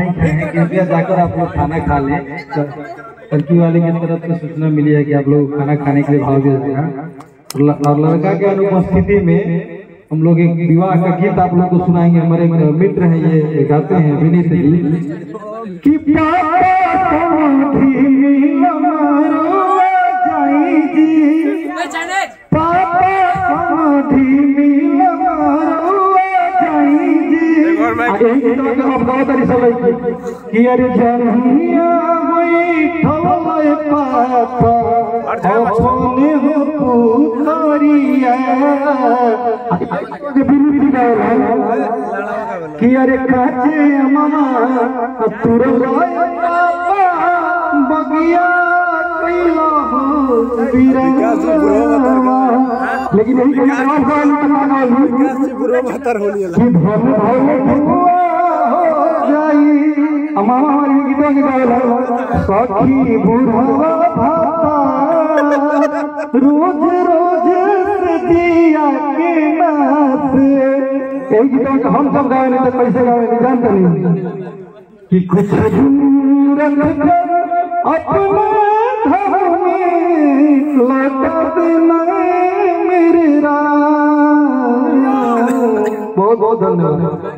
नहीं खाए हैं कृपया जाकर आप लोग खाना खा लें। टंकी वाले की तरफ़ से सूचना मिली है कि आप लोग खाना खाने के लिए भाव दे देना और और लड़का के अनुपस्थिति में हम लोग एक विवाह का गीत आप लोग को सुनाएँगे। हमारे मित्र हैं ये गाते हैं विनीत जी। कि जी आगे ही गीतवा के अब गाओ तारी सब लइकी कि अरे जनिया बैठल पापा अपने हो पुतरिया आगे बिनु गाओ कि अरे काचे मामा तुर पापा बगिया कैला हो बिरंगवा लेकिन यही हो गावला सखी बुढ़वा भाता रोज रोज से दिया के नाथ यही गीतों का हम सब गावे नहीं तो कैसे गावे नहीं जानते नहीं। कि कुछ दूर रख कर अपने घर में लौटा देना। बहुत बहुत धन्यवाद